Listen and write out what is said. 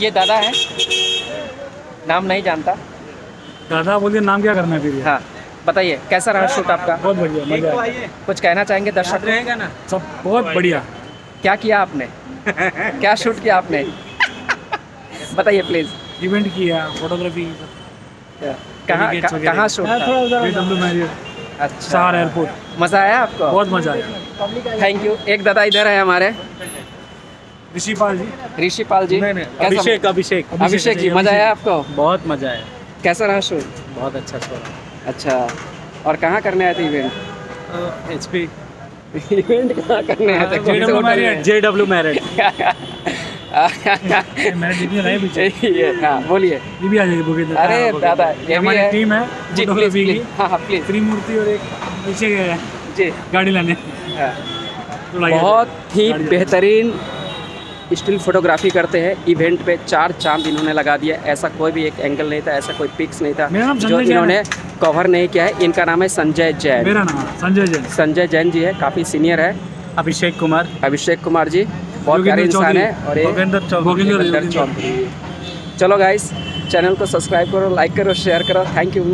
ये दादा है। नाम नहीं जानता। दादा बोलिए नाम क्या करना है फिर हाँ बताइए कैसा रहा शूट आपका? बहुत बढ़िया मज़ा आया। कुछ कहना चाहेंगे दर्शक? रहेगा ना? सब बहुत बढ़िया। क्या किया आपने? क्या शूट किया आपने? बताइए प्लीज़ इवेंट किया फोटोग्राफी कहाँ कहाँ- शूट अच्छा। एयरपोर्ट मज़ा आया आपको? बहुत मज़ा आया। थैंक यू एक दादा इधर है हमारे। ऋषिपाल जी। ऋषिपाल जी अभिषेक अभिषेक अभिषेक जी मज़ा आया आपको? बहुत मज़ा आया। कैसा रहा शूट बहुत अच्छा शो रहा। अच्छा और कहाँ करने आए थे इवेंट एच पी इवेंट कहाँ करने आए थे। जे डब्ल्यू हाँ बोलिए। अरे दादा ये हमारी टीम है जी प्लीज़ प्लीज़ हाँ हाँ प्लीज़ त्रिमूर्ति और एक पीछे जी। गाड़ी लाने। हाँ। ये- बहुत ही बेहतरीन स्टिल फोटोग्राफी करते हैं इवेंट पे चार चाँद इन्होंने लगा दिया ऐसा कोई भी एक एंगल नहीं था ऐसा कोई पिक्स नहीं था जो इन्होंने कवर नहीं किया है। इनका नाम है संजय जैन। मेरा नाम संजय जैन। संजय जैन जी है काफ़ी सीनियर है। अभिषेक कुमार। अभिषेक कुमार जी बहुत प्यारे इंसान है और ये चलो गाइस चैनल को सब्सक्राइब करो लाइक करो शेयर करो। Thank you